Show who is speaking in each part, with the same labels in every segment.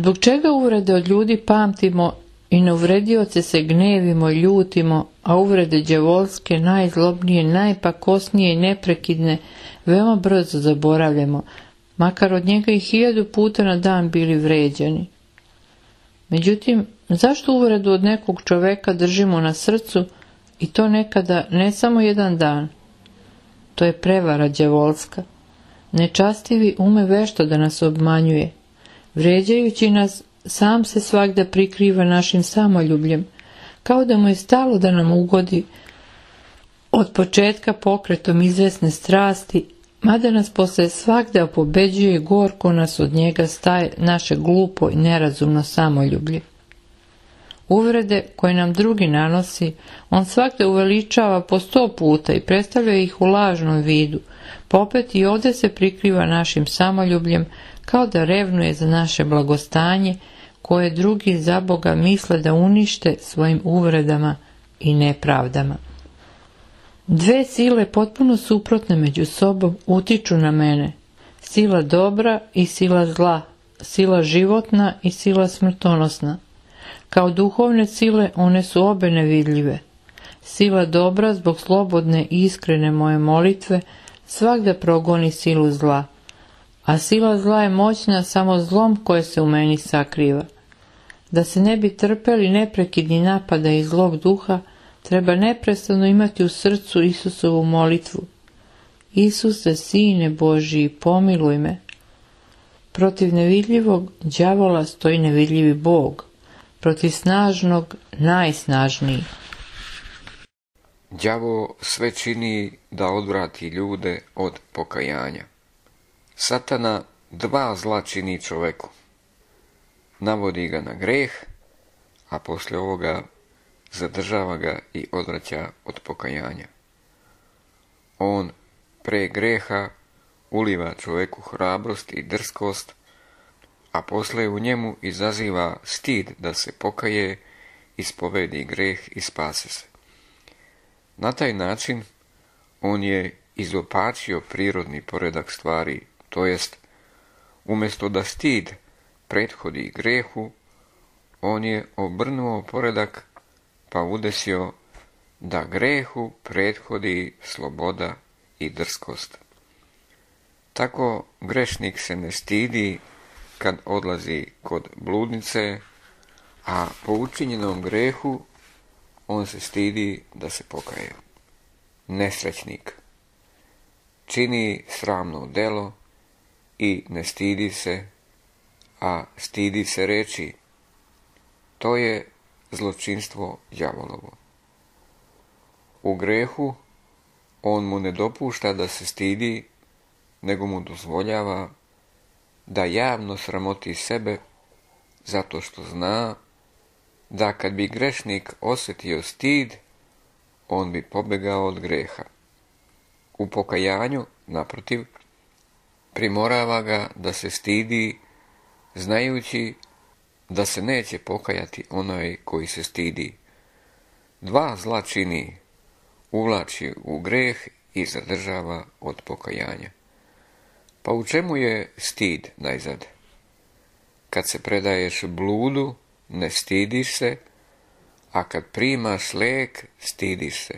Speaker 1: Zbog čega uvrede od ljudi pamtimo i na uvredioce se gnevimo i ljutimo, a uvrede djevolske, najzlobnije, najpakosnije i neprekidne, veoma brzo zaboravljamo, makar od njega i hiljadu puta na dan bili vređani. Međutim, zašto uvredu od nekog čoveka držimo na srcu i to nekada ne samo jedan dan? To je prevara djevolska. Nečastivi ume vešto da nas obmanjuje. Vređajući nas, sam se svakda prikriva našim samoljubljem, kao da mu je stalo da nam ugodi od početka pokretom izvesne strasti, mada nas posle svakda pobeđuje gorko nas od njega staje naše glupo i nerazumno samoljublje. Uvrede koje nam drugi nanosi, on svakda uveličava po sto puta i predstavlja ih u lažnom vidu, popet i ovdje se prikriva našim samoljubljem, kao da revnuje za naše blagostanje, koje drugi za Boga misle da unište svojim uvredama i nepravdama. Dve sile potpuno suprotne među sobom utiču na mene. Sila dobra i sila zla, sila životna i sila smrtonosna. Kao duhovne sile one su obe nevidljive. Sila dobra zbog slobodne i iskrene moje molitve svakda progoni silu zla, a sila zla je moćna samo zlom koje se u meni sakriva. Da se ne bi trpeli neprekidni napada iz zlog duha, treba neprestano imati u srcu Isusovu molitvu. Isuse, Sine Božiji, pomiluj me. Protiv nevidljivog đavola stoji nevidljivi Bog, protiv snažnog najsnažniji.
Speaker 2: Đavo sve čini da odvrati ljude od pokajanja. Satana dva zla čini čoveku. Navodi ga na greh, a poslije ovoga zadržava ga i odvraća od pokajanja. On pre greha uliva čovjeku hrabrost i drskost, a posle u njemu izaziva stid da se pokaje, ispovedi greh i spase se. Na taj način on je izopačio prirodni poredak stvari, to jest, umjesto da stid prethodi grehu, on je obrnuo poredak pa udesio da grehu prethodi sloboda i drskost. Tako grešnik se ne stidi kad odlazi kod bludnice, a po učinjenom grehu on se stidi da se pokaje. Nesrećnik čini sramno delo i ne stidi se, a stidi se reći. To je zločinstvo đavolovo. U grehu on mu ne dopušta da se stidi, nego mu dozvoljava da javno sramoti sebe zato što zna da kad bi grešnik osjetio stid, on bi pobegao od greha. U pokajanju, naprotiv, primorava ga da se stidi, znajući da se neće pokajati onaj koji se stidi. Dva zla čini, uvlači u greh i zadržava od pokajanja. Pa u čemu je stid najzad? Kad se predaješ bludu, ne stidiš se, a kad primaš lek, stidiš se.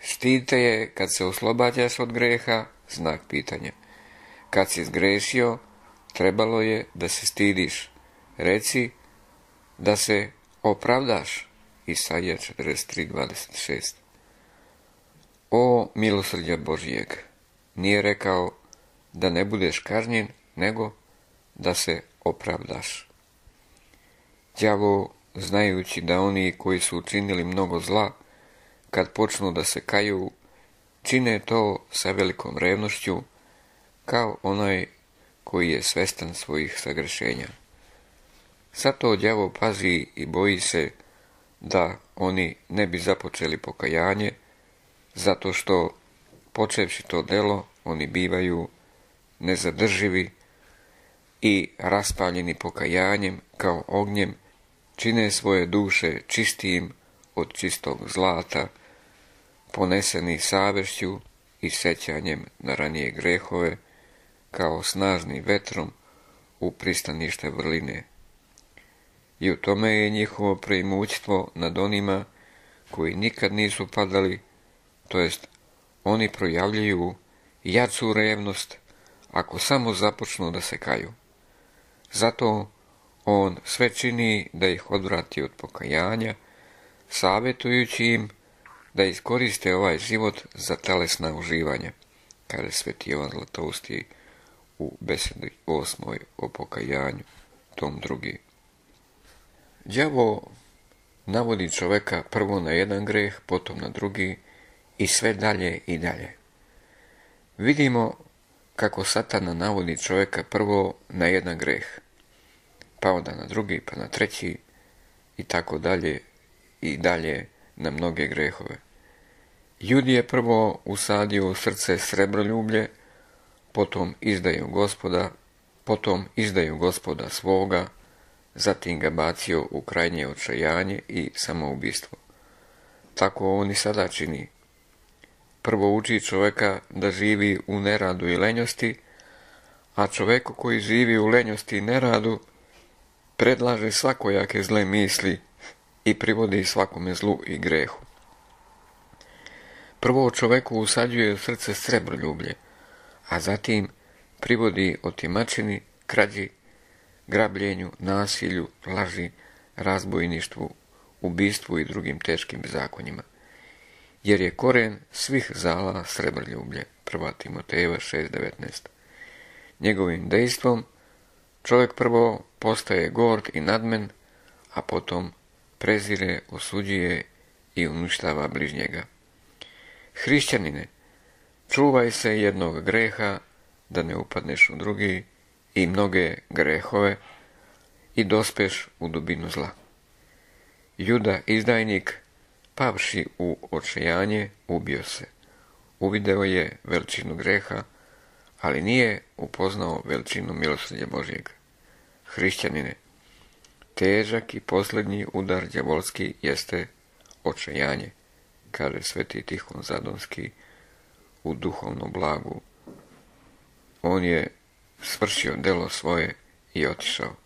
Speaker 2: Stidite je kad se oslobađaš od greha, znak pitanja. Kad si zgrešio, trebalo je da se stidiš. Reci da se opravdaš. Isaija 43.26 O milosrđa Božijeg, nije rekao da ne budeš kažnjen, nego da se opravdaš. Đavo, znajući da oni koji su učinili mnogo zla, kad počnu da se kaju, čine to sa velikom revnošću, kao onaj koji je svestan svojih sagrešenja. Zato đavo pazi i boji se da oni ne bi započeli pokajanje, zato što, počevši to delo, oni bivaju nezadrživi i raspaljeni pokajanjem kao ognjem, čine svoje duše čistijim od čistog zlata, poneseni savešću i sećanjem na ranije grehove, kao snažni vetrom u pristanište vrline. i u tome je njihovo preimućstvo nad onima koji nikad nisu padali, to jest oni projavljuju jacu revnost ako samo započnu da se kaju. Zato on sve čini da ih odvrati od pokajanja, savjetujući im da iskoriste ovaj život za telesna uživanja, kaže sveti Jovan Zlatousti u besedi osmoj o pokajanju, tom drugi. Đavo navodi čoveka prvo na jedan greh, potom na drugi i sve dalje i dalje. Vidimo kako satana navodi čovjeka prvo na jedan greh, pa onda na drugi, pa na treći i tako dalje i dalje na mnoge grehove. Judi je prvo usadio u srce srebroljublje, potom izdaju gospoda, potom izdaju gospoda svoga, zatim ga bacio u krajnje očajanje i samoubistvo. Tako on i sada čini. Prvo uči čovjeka da živi u neradu i lenjosti, a čovjeku koji živi u lenjosti i neradu predlaže svakojake zle misli i privodi svakome zlu i grehu. Prvo čovjeku usađuje u srce srebroljublje, a zatim privodi otimačini, krađi, grabljenju, nasilju, laži, razbojništvu, ubistvu i drugim teškim zakonjima. Jer je koren svih zala srebrljublje, 1. Timotejeva 6.19. Njegovim dejstvom čovjek prvo postaje gord i nadmen, a potom prezire, osuđuje i uništava bližnjega. Hrišćanine, čuvaj se jednog greha, da ne upadneš u drugi i mnoge grehove i dospeš u dubinu zla. Juda, izdajnik, pavši u očajanje, ubio se. Uvideo je veličinu greha, ali nije upoznao veličinu milosrđa Božjeg. Hrišćanine, težak i posljednji udar djavolski jeste očajanje kaže sveti Tihon Zadonski u duhovnom blagu. On je svršio delo svoje i otišao.